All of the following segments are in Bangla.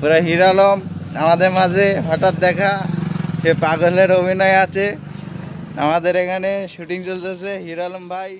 পুরো হিরো আলম, আমাদের মাঝে হঠাৎ দেখা, সে পাগলের অভিনয় আছে। আমাদের এখানে শুটিং চলতেছে, হিরো আলম ভাই।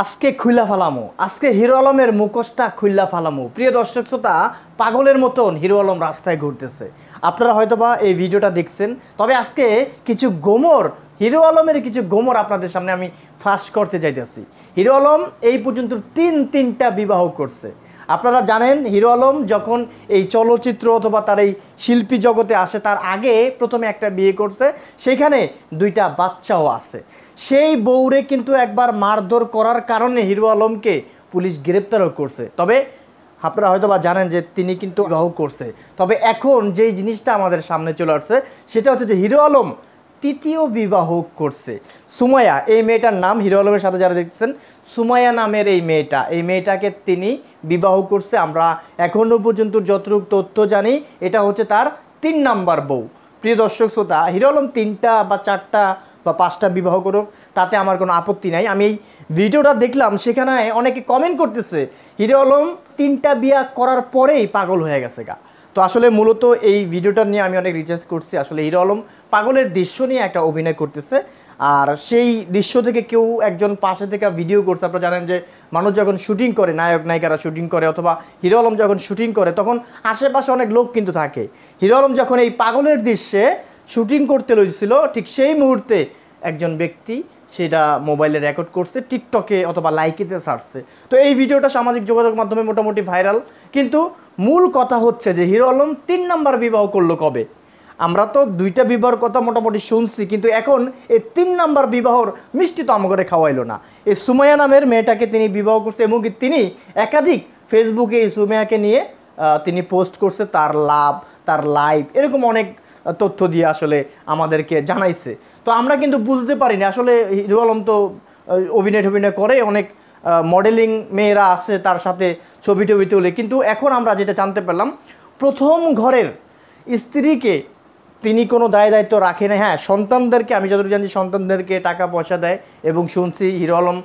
আজকে খুইলা ফালামু, আজকে হিরো আলমের মুখোশটা খুইলা ফালামু। প্রিয় দর্শক শ্রোতা, পাগলের মতন হিরো আলম রাস্তায় ঘুরতেছে। আপনারা হয়তোবা এই ভিডিওটা দেখছেন, তবে আজকে কিছু গোমর, হিরো আলমের কিছু গোমর আপনাদের সামনে আমি ফাঁস করতে চাইতেছি। হিরো আলম এই পর্যন্ত তিন তিনটা বিবাহ করছে। আপনারা জানেন হিরো আলম যখন এই চলচ্চিত্র অথবা তার এই শিল্পী জগতে আসে, তার আগে প্রথমে একটা বিয়ে করছে, সেখানে দুইটা বাচ্চাও আছে। সেই বউরে কিন্তু একবার মারধর করার কারণে হিরো আলমকে পুলিশ গ্রেপ্তারও করছে। তবে আপনারা হয়তো বা জানেন যে তিনি কিন্তু বিবাহ করছে। তবে এখন যেই জিনিসটা আমাদের সামনে চলে আসছে, সেটা হচ্ছে যে হিরো আলম তৃতীয় বিবাহ করছে। সুমায়া এই মেয়েটার নাম হিরো আলমের সাথে যারা দেখছেন সুমায়া নামের এই মেয়েটা, এই মেয়েটাকে তিনি বিবাহ করছে। আমরা এখনও পর্যন্ত যতটুকু তথ্য জানি, এটা হচ্ছে তার তিন নাম্বার বউ। প্রিয় দর্শক শ্রোতা, হিরো আলম তিনটা বা চারটা বা পাঁচটা বিবাহ করুক, তাতে আমার কোনো আপত্তি নাই। আমি এই ভিডিওটা দেখলাম, সেখানে অনেকে কমেন্ট করতেছে, হিরো আলম তিনটা বিয়া করার পরেই পাগল হয়ে গেছে গা। তো আসলে মূলত এই ভিডিওটা নিয়ে আমি অনেক রিচার্জ করছি। আসলে হিরো আলম পাগলের দৃশ্য নিয়ে একটা অভিনয় করতেছে। আর সেই দৃশ্য থেকে কেউ একজন পাশে থেকে ভিডিও করছে। আপনারা জানেন যে মানুষ যখন শুটিং করে, নায়ক, নায়িকারা শুটিং করে অথবা হিরো আলম যখন শুটিং করে, তখন আশেপাশে অনেক লোক কিন্তু থাকে। হিরো আলম যখন এই পাগলের দৃশ্যে শুটিং করতে লইছিল, ঠিক সেই মুহূর্তে একজন ব্যক্তি, সেটা মোবাইলে রেকর্ড করছে টিকটকে অথবা লাইকেতে ছাড়ছে। তো এই ভিডিওটা সামাজিক যোগাযোগ মাধ্যমে মোটামুটি ভাইরাল কিন্তু মূল কথা হচ্ছে যে হিরো আলম তিন নম্বর বিবাহ করল কবে? আমরা তো দুইটা বিবাহর কথা মোটামুটি শুনছি, কিন্তু এখন এই তিন নাম্বার বিবাহর মিষ্টি তো আমাকে খাওয়াইলো না। এই সুমাইয়া নামের মেয়েটাকে তিনি বিবাহ করছে এবং তিনি একাধিক ফেসবুকে এই সুমাইয়াকে নিয়ে তিনি পোস্ট করছে তার লাভ, তার লাইভ এরকম অনেক তথ্য দিয়ে আসলে আমাদেরকে জানাইছে। তো আমরা কিন্তু বুঝতে পারিনি, আসলে হিরো আলম তো অভিনয় টভিনয় করে, অনেক মডেলিং মেয়েরা আছে তার সাথে ছবি টবি তুলে, কিন্তু এখন আমরা যেটা জানতে পারলাম, প্রথম ঘরের স্ত্রীকে তিনি কোনো দায় দায়িত্ব রাখে না হ্যাঁ সন্তানদেরকে, আমি যতটুকু জানি সন্তানদেরকে টাকা পয়সা দেয় এবং শুনছি হিরো আলম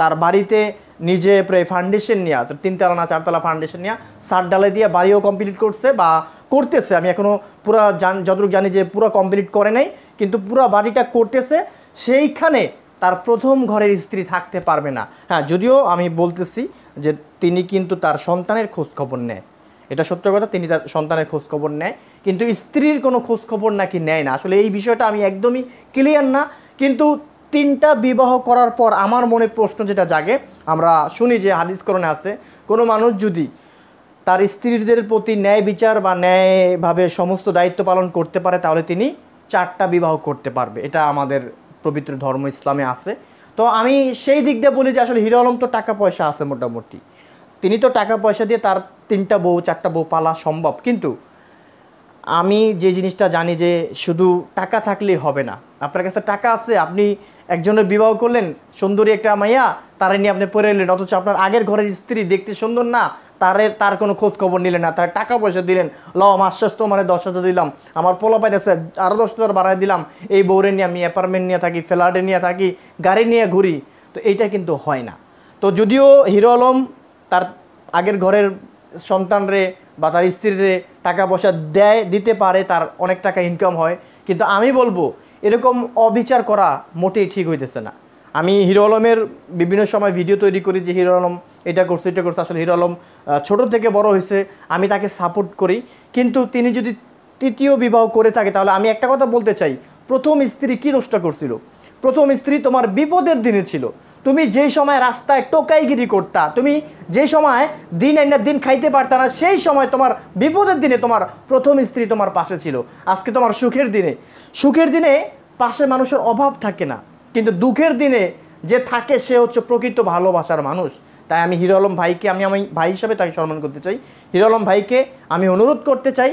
তার বাড়িতে নিজে প্রায় ফাউন্ডেশন নিয়ে তিনতলা না চারতলা ফাউন্ডেশন নিয়ে সার ডালে দিয়ে বাড়িও কমপ্লিট করছে বা করতেছে। আমি এখনও পুরা জান, যতটুকু জানি যে পুরো কমপ্লিট করে নাই, কিন্তু পুরো বাড়িটা করতেছে। সেইখানে তার প্রথম ঘরের স্ত্রী থাকতে পারবে না। হ্যাঁ যদিও আমি বলতেছি যে তিনি কিন্তু তার সন্তানের খোঁজ খবর নেয়। এটা সত্য কথা, তিনি তার সন্তানের খোঁজ খবর নেয়। কিন্তু স্ত্রীর কোনো খোঁজ খবর নাকি নেয় না। আসলে এই বিষয়টা আমি একদমই ক্লিয়ার না। কিন্তু তিনটা বিবাহ করার পর আমার মনে প্রশ্ন যেটা জাগে, আমরা শুনি যে হাদিসকরণে আছে, কোনো মানুষ যদি তার স্ত্রীদের প্রতি ন্যায় বিচার বা ন্যায়ভাবে সমস্ত দায়িত্ব পালন করতে পারে, তাহলে তিনি চারটা বিবাহ করতে পারবে। এটা আমাদের পবিত্র ধর্ম ইসলামে আছে। তো আমি সেই দিক দিয়ে বলি যে আসলে হিরো আলম তো টাকা পয়সা আছে মোটামুটি। তিনি তো টাকা পয়সা দিয়ে তার তিনটা বউ, চারটা বউ পালা সম্ভব। কিন্তু আমি যে জিনিসটা জানি যে শুধু টাকা থাকলেই হবে না আপনার কাছে টাকা আছে, আপনি একজনের বিবাহ করলেন, সুন্দরী একটা মাইয়া, তারা নিয়ে আপনি পরে এলেন, অথচ আপনার আগের ঘরের স্ত্রী দেখতে সুন্দর না, তারে, তার কোনো খোঁজ খবর নিলেন না, তার টাকা পয়সা দিলেন, ল, মাস তোমার দশ হাজার দিলাম, আমার পোলা পাইতেছে আরও দশ হাজার বাড়াই দিলাম, এই বউরে নিয়ে আমি অ্যাপার্টমেন্ট নিয়ে থাকি, ফ্ল্যাটে নিয়ে থাকি, গাড়ি নিয়ে ঘুরি, তো এইটা কিন্তু হয় না। তো যদিও হিরো আলম তার আগের ঘরের সন্তানরে বা তার স্ত্রীরে টাকা পয়সা দেয়, দিতে পারে, তার অনেক টাকা ইনকাম হয়, কিন্তু আমি বলব এরকম অবিচার করা মোটেই ঠিক হইতেছে না। আমি হিরো আলমের বিভিন্ন সময় ভিডিও তৈরি করি যে হিরো আলম এটা করছে এটা করছে। আসলে হিরো আলম ছোটো থেকে বড় হয়েছে, আমি তাকে সাপোর্ট করি। কিন্তু তিনি যদি তৃতীয় বিবাহ করে থাকে, তাহলে আমি একটা কথা বলতে চাই। প্রথম স্ত্রী কী নষ্ট করছিল? প্রথম স্ত্রী তোমার বিপদের দিনে ছিল। তুমি যেই সময় রাস্তায় টোকাইগিরি করতা, তুমি যেই সময় দিন আইনা দিন খাইতে পারতা না, সেই সময় তোমার বিপদের দিনে তোমার প্রথম স্ত্রী তোমার পাশে ছিল। আজকে তোমার সুখের দিনে। সুখের দিনে পাশে মানুষের অভাব থাকে না, কিন্তু দুঃখের দিনে যে থাকে সে হচ্ছে প্রকৃত ভালোবাসার মানুষ। তাই আমি হিরো আলম ভাইকে, আমি আমি ভাই হিসাবে তাকে সম্মান করতে চাই। হিরো আলম ভাইকে আমি অনুরোধ করতে চাই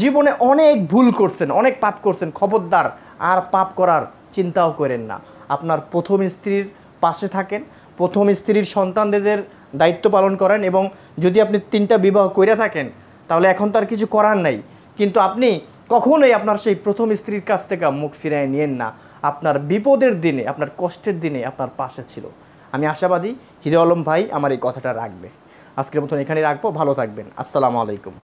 জীবনে অনেক ভুল করছেন, অনেক পাপ করছেন, খবরদার আর পাপ করার চিন্তাও করেন না। আপনার প্রথম স্ত্রীর পাশে থাকেন, প্রথম স্ত্রীর সন্তানদের দায়িত্ব পালন করেন এবং যদি আপনি তিনটা বিবাহ করে থাকেন, তাহলে এখন তার কিছু করার নাই। কিন্তু আপনি কখনোই আপনার সেই প্রথম স্ত্রীর কাছ থেকে মুখ ফিরায় নিয়েন না। আপনার বিপদের দিনে, আপনার কষ্টের দিনে আপনার পাশে ছিল। আমি আশাবাদী হিরো আলম ভাই আমার এই কথাটা রাখবে। আজকের মতন এখানে রাখব। ভালো থাকবেন। আসসালামু আলাইকুম।